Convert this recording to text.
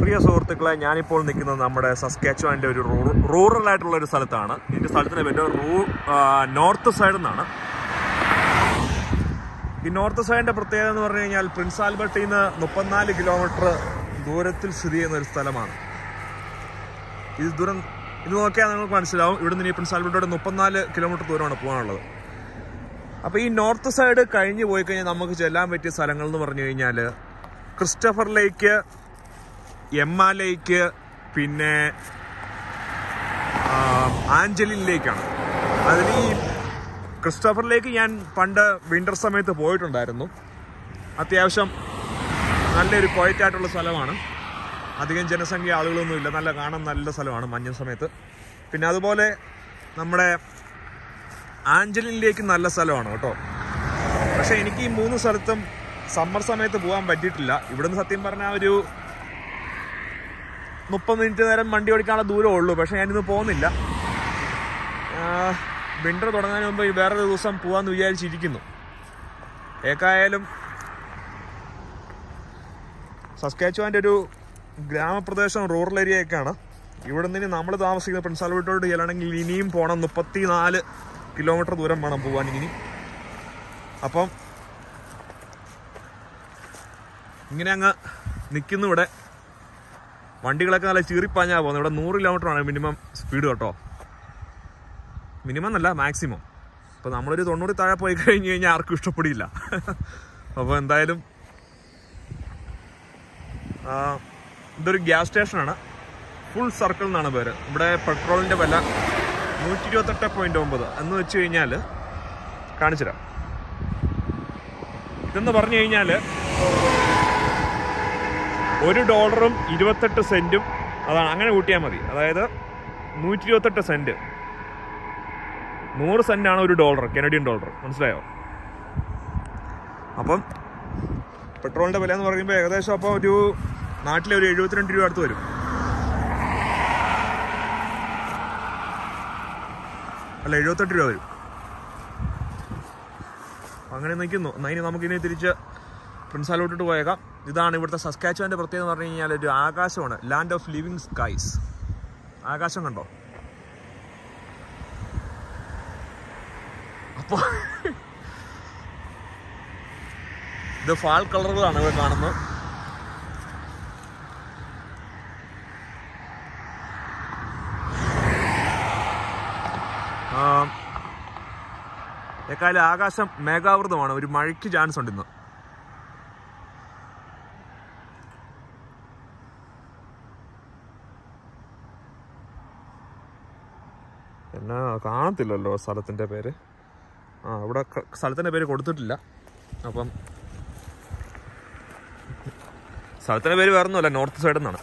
പ്രിയ സുഹൃത്തുക്കളെ ഞാനിപ്പോൾ നിൽക്കുന്നത് നമ്മുടെ സസ്കാച്ചുവാന്റെ ഒരു റൂറൽ ആയിട്ടുള്ള ഒരു സ്ഥലത്താണ്. ഇതിന്റെ സ്ഥലത്തിന്റെ പേര് റൂ നോർത്ത് സൈഡിൽ നിന്നാണ് ഈ നോർത്ത് സൈഡിന്റെ പ്രത്യേകത എന്ന് പറഞ്ഞു കഴിഞ്ഞാൽ പ്രിൻസ് ആൽബർട്ടിൽ നിന്ന് മുപ്പത്തിനാല് കിലോമീറ്റർ ദൂരത്തിൽ സ്ഥിതി ചെയ്യുന്ന ഒരു സ്ഥലമാണ്. ഇത് ദൂരം ഇത് നോക്കിയാൽ നിങ്ങൾക്ക് മനസ്സിലാവും. ഇവിടെ നിന്ന് ഈ പ്രിൻസ് ആൽബർട്ടോട് മുപ്പത്തിനാല് കിലോമീറ്റർ ദൂരമാണ് പോകാനുള്ളത്. അപ്പോൾ ഈ നോർത്ത് സൈഡ് കഴിഞ്ഞ് പോയി കഴിഞ്ഞാൽ നമുക്ക് ചെല്ലാൻ പറ്റിയ സ്ഥലങ്ങൾ എന്ന് പറഞ്ഞു കഴിഞ്ഞാൽ ക്രിസ്റ്റഫർ ലേക്ക് എമ്മ ലേക്ക് പിന്നെ ആഞ്ചലിനിലേക്കാണ്. അതിൽ ഈ ക്രിസ്റ്റഫറിലേക്ക് ഞാൻ പണ്ട് വിന്റർ സമയത്ത് പോയിട്ടുണ്ടായിരുന്നു. അത്യാവശ്യം നല്ലൊരു ക്വയറ്റ് ആയിട്ടുള്ള സ്ഥലമാണ്. അധികം ജനസംഖ്യ ആളുകളൊന്നുമില്ല. നല്ല കാണാൻ നല്ല സ്ഥലമാണ് മഞ്ഞ സമയത്ത്. പിന്നെ അതുപോലെ നമ്മുടെ ആഞ്ചലിനിലേക്ക് നല്ല സ്ഥലമാണ് കേട്ടോ. പക്ഷേ എനിക്ക് ഈ മൂന്ന് സ്ഥലത്തും സമ്മർ സമയത്ത് പോകാൻ പറ്റിയിട്ടില്ല. ഇവിടുന്ന് സത്യം പറഞ്ഞാൽ ഒരു മുപ്പത് മിനിറ്റ് നേരം വണ്ടി ഓടിക്കാനുള്ള ദൂരമേ ഉള്ളൂ. പക്ഷെ ഞാനിന്ന് പോകുന്നില്ല. വിന്റർ തുടങ്ങാൻ മുമ്പ് വേറൊരു ദിവസം പോകാമെന്ന് വിചാരിച്ചിരിക്കുന്നു. ഏക്കായാലും സസ്കാച്ചുവാന്റെ ഒരു ഗ്രാമപ്രദേശം റൂറൽ ഏരിയ ഒക്കെയാണ് ഇവിടെ നിന്ന് നമ്മൾ താമസിക്കുന്ന പ്രിൻസാൽ ആൽബർട്ടോട് ചെല്ലണമെങ്കിൽ ഇനിയും പോകണം മുപ്പത്തി നാല് കിലോമീറ്റർ ദൂരം വേണം പോകാൻ ഇനി. അപ്പം ഇങ്ങനെ അങ്ങ് നിൽക്കുന്നു ഇവിടെ. വണ്ടികളൊക്കെ നല്ല ചീറിപ്പാഞ്ഞാ പോകുന്നത് ഇവിടെ നൂറ് കിലോമീറ്റർ ആണ് മിനിമം സ്പീഡ് കേട്ടോ. മിനിമം എന്നല്ല മാക്സിമം അപ്പോൾ നമ്മളൊരു തൊണ്ണൂറ് താഴെ പോയി കഴിഞ്ഞ് കഴിഞ്ഞാൽ ആർക്കും ഇഷ്ടപ്പെടില്ല അപ്പോൾ എന്തായാലും ഇതൊരു ഗ്യാസ് സ്റ്റേഷനാണ് ഫുൾ സർക്കിൾ എന്നാണ് പേര്. ഇവിടെ പെട്രോളിന്റെ വില നൂറ്റി ഇരുപത്തെട്ട് പോയിന്റ് ഒമ്പത് എന്ന് വെച്ച് കഴിഞ്ഞാൽ കാണിച്ചുതരാം. ഇതെന്ന് പറഞ്ഞു കഴിഞ്ഞാൽ ഒരു ഡോളറും ഇരുപത്തെട്ട് സെന്റും അതാണ്. അങ്ങനെ കൂട്ടിയാൽ മതി. അതായത് നൂറ്റി ഇരുപത്തെട്ട് സെന്റ് നൂറ് സെന്റാണ് ഒരു ഡോളർ കനഡിയൻ ഡോളർ. മനസ്സിലായോ? അപ്പം പെട്രോളിന്റെ വില എന്ന് പറയുമ്പോൾ ഏകദേശം അപ്പോൾ ഒരു നാട്ടിലെ ഒരു എഴുപത്തിരണ്ട് രൂപ അടുത്ത് വരും. അല്ല എഴുപത്തെട്ട് രൂപ വരും. അങ്ങനെ നിൽക്കുന്നു എന്നാ ഇനി നമുക്കിനി തിരിച്ച് പ്രിൻസാലോട്ടിട്ട് പോയേക്കാം. ഇതാണ് ഇവിടുത്തെ സസ്കാച്ചുവാന്റെ പ്രത്യേകത എന്ന് പറഞ്ഞു കഴിഞ്ഞാൽ ഒരു ആകാശമാണ്. ലാൻഡ് ഓഫ് ലിവിങ് സ്കൈസ് ആകാശം കണ്ടോ? അപ്പോൾ ഇത് ഫാൾ കളറുകളാണ് ഇവിടെ കാണുന്നത്. എക്കാലം ആകാശം മേഘാവൃതമാണ്. ഒരു മഴയ്ക്ക് ചാൻസ് ഉണ്ട് ഇന്ന് എന്നാ കാണത്തില്ലല്ലോ സ്ഥലത്തിന്റെ പേര്. ആ ഇവിടെ സ്ഥലത്തിന്റെ പേര് കൊടുത്തിട്ടില്ല. അപ്പം സ്ഥലത്തിന്റെ പേര് വേറൊന്നുമല്ല നോർത്ത് സൈഡിൽ എന്നാണ്